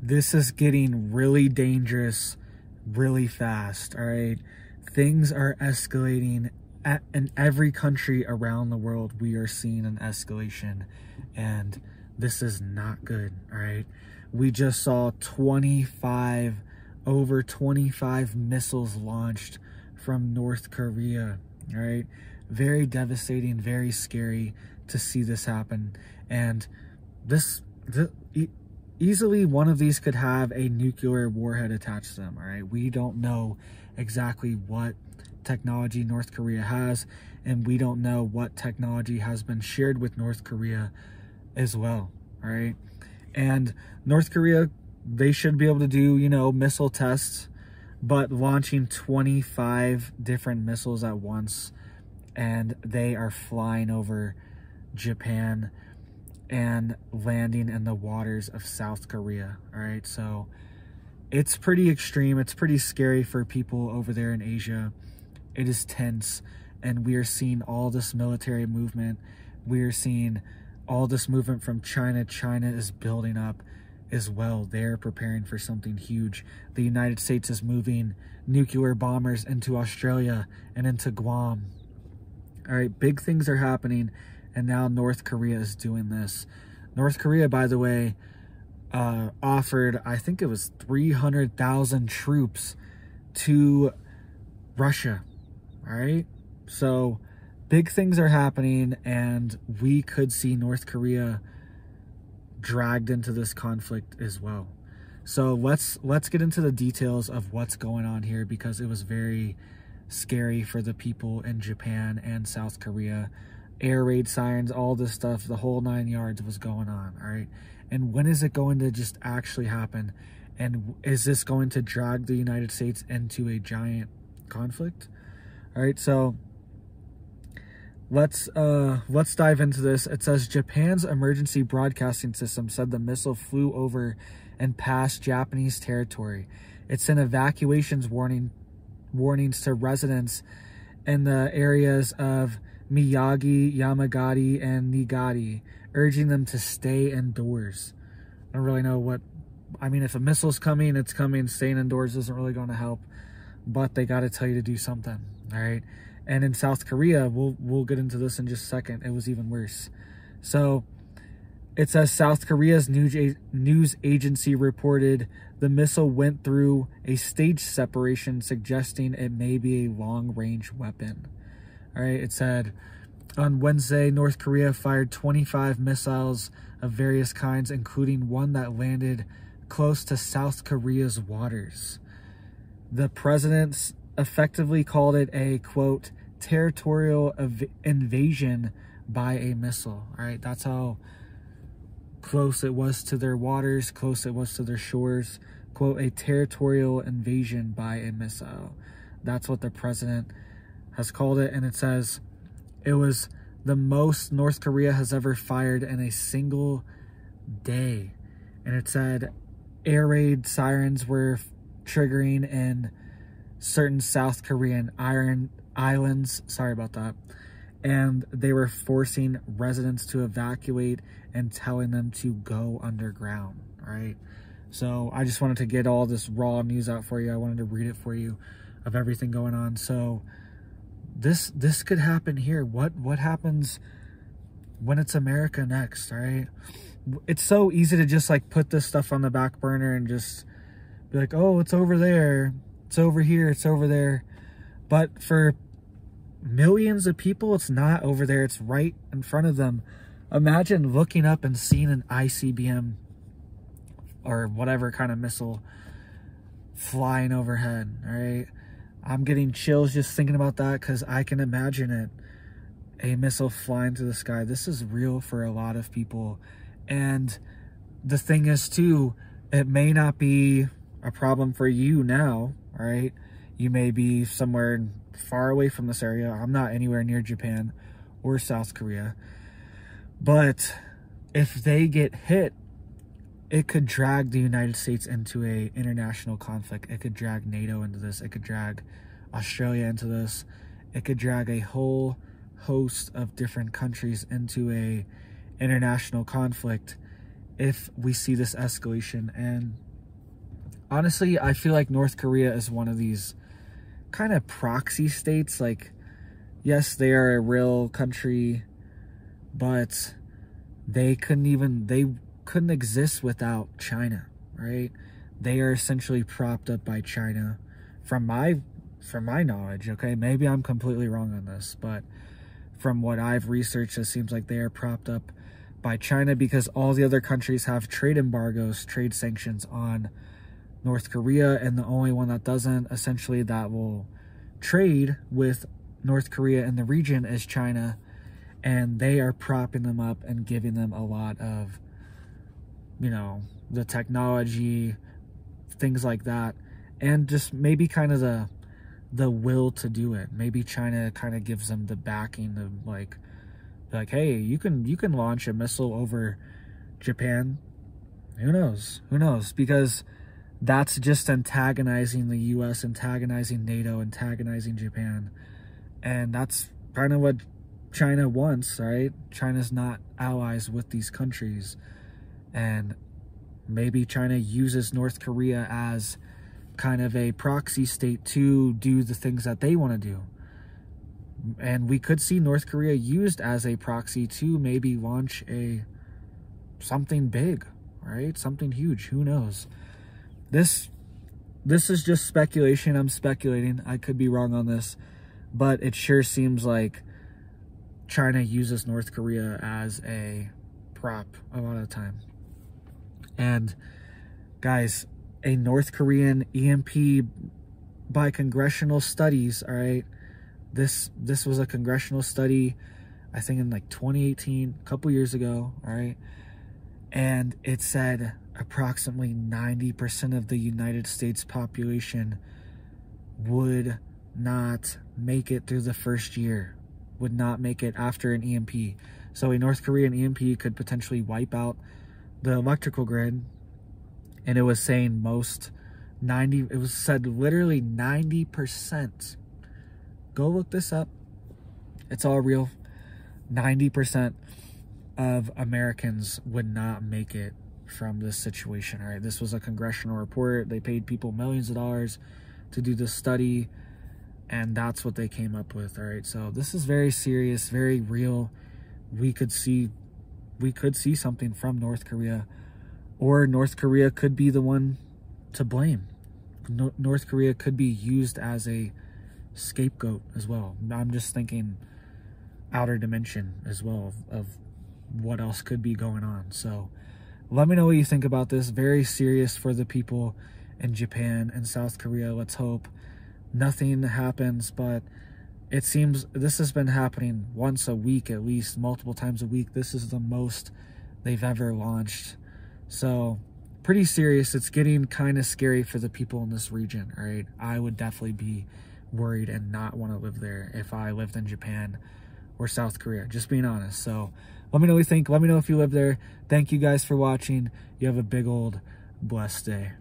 this is getting really dangerous really fast, all right? Things are escalating at, in every country around the world. We are seeing an escalation and this is not good, all right? We just saw 25 over 25 missiles launched from North Korea, all right? Very devastating, very scary to see this happen. And this, the, easily one of these could have a nuclear warhead attached to them, all right? We don't know exactly what technology North Korea has, and we don't know what technology has been shared with North Korea as well, all right? And North Korea, they should be able to do, you know, missile tests, but launching 25 different missiles at once, and they are flying over Japan, and landing in the waters of South Korea. All right, so it's pretty extreme. It's pretty scary for people over there in Asia. It is tense, and we are seeing all this military movement. We are seeing all this movement from China. China is building up as well. They're preparing for something huge. The United States is moving nuclear bombers into Australia and into Guam. All right, big things are happening and now North Korea is doing this. North Korea, by the way, uh, offered, I think it was 300,000 troops to Russia, all right? So big things are happening and we could see North Korea dragged into this conflict as well. So let's let's get into the details of what's going on here because it was very scary for the people in Japan and South Korea air raid sirens, all this stuff, the whole nine yards was going on, all right? And when is it going to just actually happen? And is this going to drag the United States into a giant conflict? All right, so let's uh let's dive into this. It says Japan's emergency broadcasting system said the missile flew over and past Japanese territory. It sent evacuations warning warnings to residents in the areas of Miyagi, Yamagata, and Niigata, urging them to stay indoors. I don't really know what, I mean, if a missile's coming, it's coming. Staying indoors isn't really going to help, but they got to tell you to do something, all right? And in South Korea, we'll, we'll get into this in just a second. It was even worse. So it says South Korea's news, news agency reported the missile went through a stage separation, suggesting it may be a long range weapon. All right, it said on Wednesday, North Korea fired 25 missiles of various kinds, including one that landed close to South Korea's waters. The president effectively called it a quote territorial invasion by a missile. All right, that's how close it was to their waters, close it was to their shores. Quote, a territorial invasion by a missile. That's what the president has called it, and it says it was the most North Korea has ever fired in a single day. And it said air raid sirens were triggering in certain South Korean iron islands. Sorry about that. And they were forcing residents to evacuate and telling them to go underground. right? So I just wanted to get all this raw news out for you. I wanted to read it for you of everything going on. So this this could happen here. What what happens when it's America next, right? It's so easy to just like put this stuff on the back burner and just be like, "Oh, it's over there. It's over here. It's over there." But for millions of people, it's not over there. It's right in front of them. Imagine looking up and seeing an ICBM or whatever kind of missile flying overhead, right? I'm getting chills just thinking about that because I can imagine it. A missile flying through the sky. This is real for a lot of people. And the thing is, too, it may not be a problem for you now, right? You may be somewhere far away from this area. I'm not anywhere near Japan or South Korea. But if they get hit it could drag the United States into a international conflict. It could drag NATO into this. It could drag Australia into this. It could drag a whole host of different countries into a international conflict if we see this escalation and honestly, I feel like North Korea is one of these kind of proxy states. Like, yes, they are a real country, but they couldn't even, they couldn't exist without China, right? They are essentially propped up by China from my from my knowledge, okay? Maybe I'm completely wrong on this, but from what I've researched, it seems like they are propped up by China because all the other countries have trade embargoes, trade sanctions on North Korea, and the only one that doesn't, essentially, that will trade with North Korea in the region is China, and they are propping them up and giving them a lot of, you know, the technology, things like that, and just maybe kind of the the will to do it. Maybe China kind of gives them the backing of like, like, hey, you can you can launch a missile over Japan. Who knows? Who knows? Because that's just antagonizing the US, antagonizing NATO, antagonizing Japan. And that's kind of what China wants, right? China's not allies with these countries. And maybe China uses North Korea as kind of a proxy state to do the things that they want to do. And we could see North Korea used as a proxy to maybe launch a something big, right? Something huge. Who knows? This this is just speculation. I'm speculating. I could be wrong on this, but it sure seems like China uses North Korea as a prop a lot of the time. And guys, a North Korean EMP by congressional studies, all right? This this was a congressional study I think in like 2018, a couple years ago, all right? And it said approximately 90% of the United States population would not make it through the first year, would not make it after an EMP. So a North Korean EMP could potentially wipe out the electrical grid. And it was saying most 90, it was said literally 90%. Go look this up. It's all real. 90% of Americans would not make it from this situation. All right, this was a congressional report. They paid people millions of dollars to do this study, and that's what they came up with. All right, so this is very serious, very real. We could see, we could see something from North Korea, or North Korea could be the one to blame. No, North Korea could be used as a scapegoat as well. I'm just thinking outer dimension as well of, of what else could be going on. So let me know what you think about this. Very serious for the people in Japan and South Korea. Let's hope nothing happens, but it seems this has been happening once a week at least, multiple times a week. This is the most they've ever launched. So pretty serious. It's getting kind of scary for the people in this region, right? I would definitely be worried and not want to live there if I lived in Japan or South Korea, just being honest. So let me know what you think. Let me know if you live there. Thank you guys for watching. You have a big old blessed day.